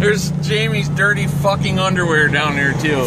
There's Jamie's dirty fucking underwear down there too.